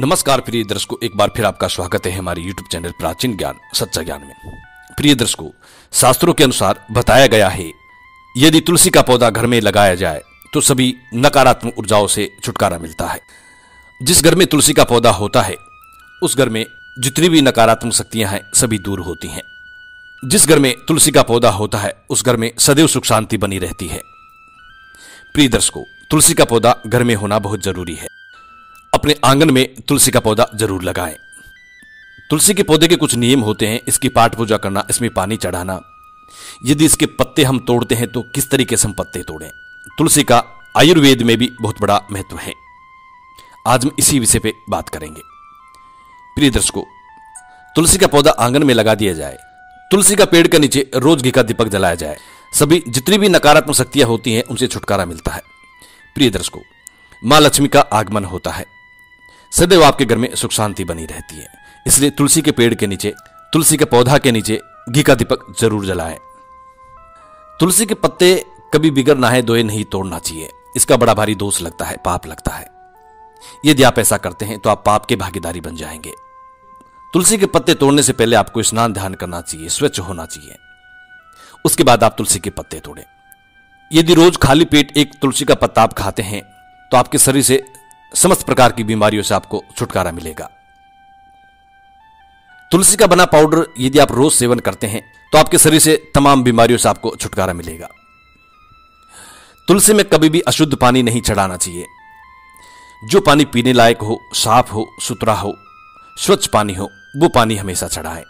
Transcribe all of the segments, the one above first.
नमस्कार प्रिय दर्शकों, एक बार फिर आपका स्वागत है हमारे YouTube चैनल प्राचीन ज्ञान, सच्चा ज्ञान में। प्रिय दर्शकों, शास्त्रों के अनुसार बताया गया है, यदि तुलसी का पौधा घर में लगाया जाए तो सभी नकारात्मक ऊर्जाओं से छुटकारा मिलता है। जिस घर में तुलसी का पौधा होता है, उस घर में जितनी भी नकारात्मक शक्तियाँ हैं, सभी दूर होती हैं। जिस घर में तुलसी का पौधा होता है, उस घर में सदैव सुख शांति बनी रहती है। प्रिय दर्शकों, तुलसी का पौधा घर में होना बहुत ज़रूरी है। अपने आँगन में तुलसी का पौधा ज़रूर लगाएँ। तुलसी के पौधे के कुछ नियम होते हैं, इसकी पाठ पूजा करना, इसमें पानी चढ़ाना। यदि इसके पत्ते हम तोड़ते हैं तो किस तरीके से हम पत्ते तोड़ें? तुलसी का आयुर्वेद में भी बहुत बड़ा महत्व है। आज हम इसी विषय पे बात करेंगे। प्रिय दर्शकों, तुलसी का पौधा आँगन में लगा दिया जाए। तुलसी का पेड़ के नीचे रोज घी का दीपक जलाया जाए। सभी जितनी भी नकारात्मक शक्तियाँ होती हैं, उनसे छुटकारा मिलता है। प्रिय दर्शकों, माँ लक्ष्मी का आगमन होता है। सदैव आपके घर में सुख शांति बनी रहती है। इसलिए तुलसी के पेड़ के नीचे, तुलसी के पौधा के नीचे घी का दीपक ज़रूर जलाएँ। तुलसी के पत्ते कभी बिगड़ नहाए दोए नहीं तोड़ना चाहिए। इसका बड़ा भारी दोष लगता है, पाप लगता है। यदि आप ऐसा करते हैं तो आप पाप के भागीदारी बन जाएँगे। तुलसी के पत्ते तोड़ने से पहले आपको स्नान ध्यान करना चाहिए, स्वच्छ होना चाहिए। उसके बाद आप तुलसी के पत्ते तोड़ें। यदि रोज खाली पेट एक तुलसी का पत्ता आप खाते हैं तो आपके शरीर से समस्त प्रकार की बीमारियों से आपको छुटकारा मिलेगा। तुलसी का बना पाउडर यदि आप रोज सेवन करते हैं तो आपके शरीर से तमाम बीमारियों से आपको छुटकारा मिलेगा। तुलसी में कभी भी अशुद्ध पानी नहीं चढ़ाना चाहिए। जो पानी पीने लायक हो, साफ़ हो, सुथरा हो, स्वच्छ पानी हो, वो पानी हमेशा चढ़ाएँ।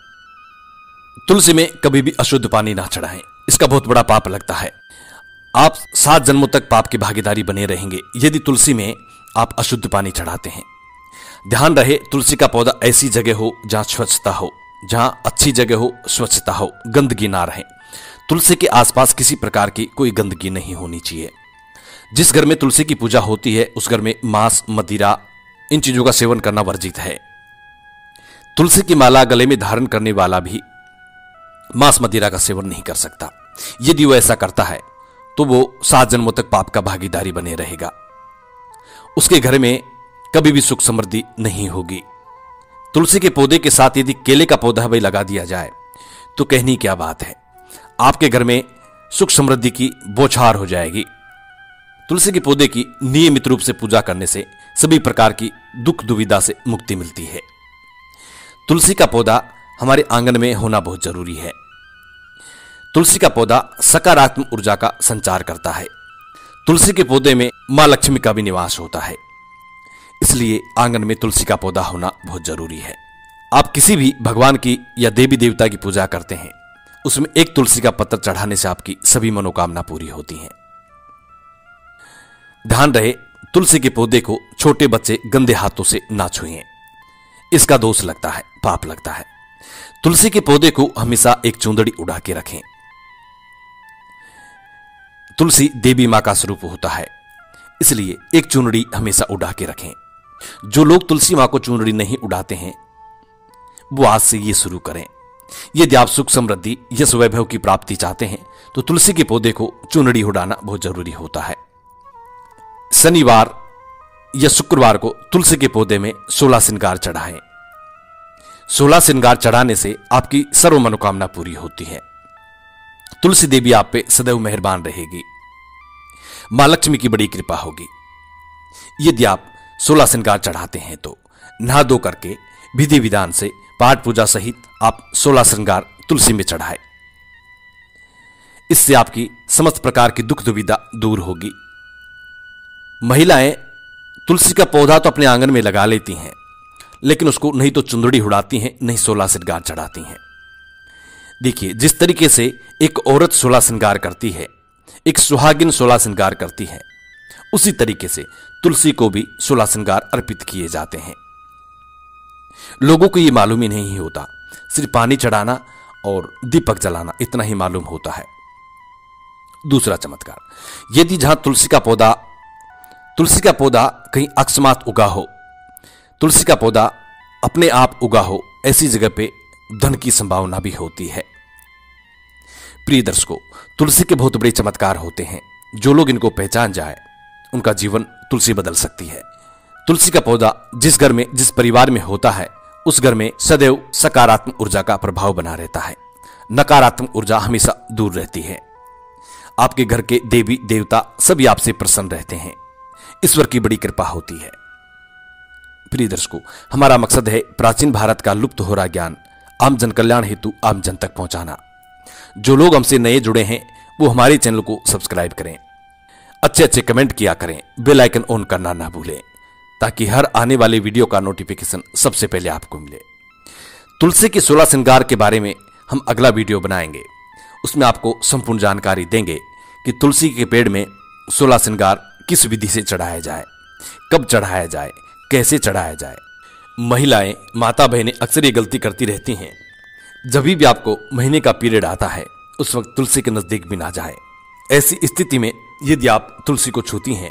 तुलसी में कभी भी अशुद्ध पानी ना चढ़ाएँ। इसका बहुत बड़ा पाप लगता है। आप सात जन्मों तक पाप की भागीदारी बने रहेंगे। यदि तुलसी में आप अशुद्ध पानी चढ़ाते हैं। ध्यान रहे, तुलसी का पौधा ऐसी जगह हो जहाँ स्वच्छता हो, जहाँ अच्छी जगह हो स्वच्छता हो, गंदगी ना रहे। तुलसी के आसपास किसी प्रकार की कोई गंदगी नहीं होनी चाहिए। जिस घर में तुलसी की पूजा होती है, उस घर में मांस, मदिरा, इन चीज़ों का सेवन करना वर्जित है। तुलसी की माला गले में धारण करने वाला भी मांस, मदिरा का सेवन नहीं कर सकता। यदि वो ऐसा करता है तो वो सात जन्मों तक पाप का भागीदारी बने रहेगा। उसके घर में कभी भी सुख समृद्धि नहीं होगी। तुलसी के पौधे के साथ यदि केले का पौधा भी लगा दिया जाए तो कहनी क्या बात है? आपके घर में सुख समृद्धि की बौछार हो जाएगी। तुलसी के पौधे की नियमित रूप से पूजा करने से सभी प्रकार की दुख दुविधा से मुक्ति मिलती है। तुलसी का पौधा हमारे आँगन में होना बहुत ज़रूरी है। तुलसी का पौधा सकारात्मक ऊर्जा का संचार करता है। तुलसी के पौधे में माँ लक्ष्मी का भी निवास होता है। इसलिए आँगन में तुलसी का पौधा होना बहुत ज़रूरी है। आप किसी भी भगवान की या देवी देवता की पूजा करते हैं, उसमें एक तुलसी का पत्र चढ़ाने से आपकी सभी मनोकामना पूरी होती हैं। ध्यान रहे, तुलसी के पौधे को छोटे बच्चे गंदे हाथों से ना छुएँ। इसका दोष लगता है, पाप लगता है। तुलसी के पौधे को हमेशा एक चुंदड़ी उड़ा के रखें। तुलसी देवी माँ का स्वरूप होता है। इसलिए एक चुनड़ी हमेशा उड़ा के रखें। जो लोग तुलसी माँ को चुनड़ी नहीं उड़ाते हैं, वो आज से ये शुरू करें। यदि आप सुख समृद्धि, यश वैभव की प्राप्ति चाहते हैं तो तुलसी के पौधे को चुनड़ी उड़ाना बहुत ज़रूरी होता है। शनिवार या शुक्रवार को तुलसी के पौधे में सोलह श्रृंगार चढ़ाएँ। सोलह श्रृंगार चढ़ाने से आपकी सर्व मनोकामना पूरी होती है। तुलसी देवी आप पे सदैव मेहरबान रहेगी। माँ लक्ष्मी की बड़ी कृपा होगी। यदि आप सोलह श्रृंगार चढ़ाते हैं तो नहा धो करके विधि विधान से पाठ पूजा सहित आप सोलह श्रृंगार तुलसी में चढ़ाए। इससे आपकी समस्त प्रकार की दुख दुविधा दूर होगी। महिलाएँ तुलसी का पौधा तो अपने आँगन में लगा लेती हैं, लेकिन उसको नहीं तो चुंदड़ी उड़ाती हैं, नहीं सोलह श्रृंगार चढ़ाती हैं। देखिए, जिस तरीके से एक औरत सोलह श्रृंगार करती है, एक सुहागिन सोलह श्रृंगार करती है, उसी तरीके से तुलसी को भी सोलह श्रृंगार अर्पित किए जाते हैं। लोगों को यह मालूम ही नहीं होता, सिर्फ़ पानी चढ़ाना और दीपक जलाना, इतना ही मालूम होता है। दूसरा चमत्कार, यदि जहाँ तुलसी का पौधा, तुलसी का पौधा कहीं अकस्मात उगा हो, तुलसी का पौधा अपने आप उगा हो, ऐसी जगह पे धन की संभावना भी होती है। प्रिय दर्शकों तुलसी के बहुत बड़े चमत्कार होते हैं। जो लोग इनको पहचान जाए, उनका जीवन तुलसी बदल सकती है। तुलसी का पौधा जिस घर में, जिस परिवार में होता है, उस घर में सदैव सकारात्मक ऊर्जा का प्रभाव बना रहता है। नकारात्मक ऊर्जा हमेशा दूर रहती है। आपके घर के देवी, देवता सभी आपसे प्रसन्न रहते हैं। ईश्वर की बड़ी कृपा होती है। प्रिय दर्शकों हमारा मकसद है प्राचीन भारत का लुप्त हो रहा ज्ञान, आम जन कल्याण हेतु आम जन तक पहुंचाना। जो लोग हमसे नए जुड़े हैं, वो हमारे चैनल को सब्सक्राइब करें। अच्छे अच्छे कमेंट किया करें। बेल आइकन ऑन करना ना भूलें, ताकि हर आने वाले वीडियो का नोटिफिकेशन सबसे पहले आपको मिले। तुलसी के सोलह श्रृंगार के बारे में हम अगला वीडियो बनाएँगे। उसमें आपको संपूर्ण जानकारी देंगे कि तुलसी के पेड़ में सोलह श्रृंगार किस विधि से चढ़ाया जाए, कब चढ़ाया जाए, कैसे चढ़ाया जाए। महिलाएँ माता बहनें अक्सर ये गलती करती रहती हैं। जब भी आपको महीने का पीरियड आता है, उस वक्त तुलसी के नज़दीक भी ना जाए। ऐसी स्थिति में यदि आप तुलसी को छूती हैं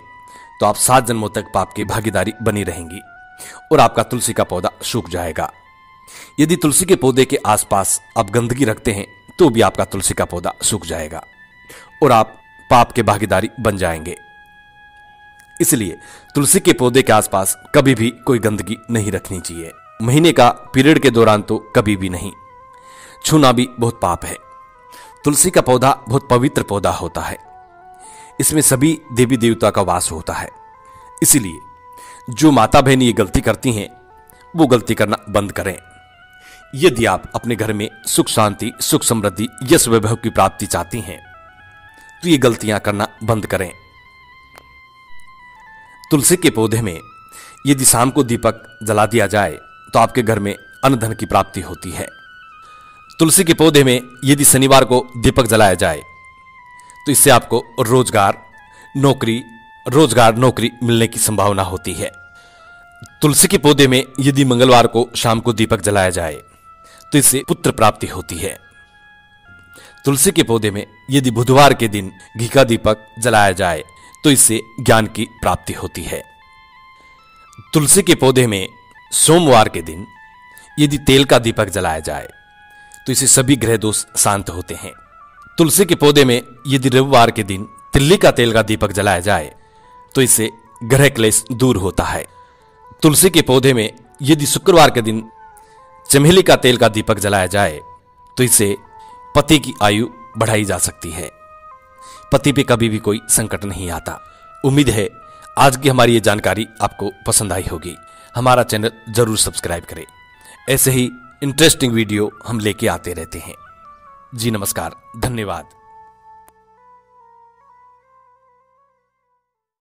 तो आप सात जन्मों तक पाप की भागीदारी बनी रहेंगी और आपका तुलसी का पौधा सूख जाएगा। यदि तुलसी के पौधे के आसपास आप गंदगी रखते हैं तो भी आपका तुलसी का पौधा सूख जाएगा और आप पाप के भागीदारी बन जाएँगे। इसलिए तुलसी के पौधे के आसपास कभी भी कोई गंदगी नहीं रखनी चाहिए। महीने का पीरियड के दौरान तो कभी भी नहीं। छूना भी बहुत पाप है। तुलसी का पौधा बहुत पवित्र पौधा होता है। इसमें सभी देवी देवता का वास होता है। इसीलिए, जो माता बहन ये गलती करती हैं, वो गलती करना बंद करें। यदि आप अपने घर में सुख शांति, सुख समृद्धि, यश वैभव की प्राप्ति चाहती हैं तो ये गलतियाँ करना बंद करें। तुलसी के पौधे में यदि शाम को दीपक जला दिया जाए तो आपके घर में अन्न धन की प्राप्ति होती है। तुलसी के पौधे में यदि शनिवार को दीपक जलाया जाए तो इससे आपको रोज़गार, नौकरी रोज़गार, नौकरी मिलने की संभावना होती है। तुलसी के पौधे में यदि मंगलवार को शाम को दीपक जलाया जाए तो इससे पुत्र प्राप्ति होती है। तुलसी के पौधे में यदि बुधवार के दिन घी का दीपक जलाया जाए तो इससे ज्ञान की प्राप्ति होती है। तुलसी के पौधे में सोमवार के दिन यदि तेल का दीपक जलाया जाए तो इससे सभी ग्रह दोष शांत होते हैं। तुलसी के पौधे में यदि रविवार के दिन तिल्ली का तेल का दीपक जलाया जाए तो इससे ग्रह क्लेश दूर होता है। तुलसी के पौधे में यदि शुक्रवार के दिन चमेली का तेल का दीपक जलाया जाए तो इससे पति की आयु बढ़ाई जा सकती है। पति पे कभी भी कोई संकट नहीं आता। उम्मीद है आज की हमारी ये जानकारी आपको पसंद आई होगी। हमारा चैनल ज़रूर सब्सक्राइब करें। ऐसे ही इंटरेस्टिंग वीडियो हम लेके आते रहते हैं। जी नमस्कार धन्यवाद।